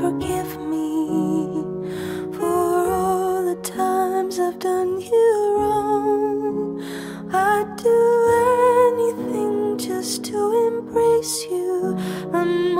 forgive me for all the times I've done you wrong. I'd do anything just to embrace you. I'm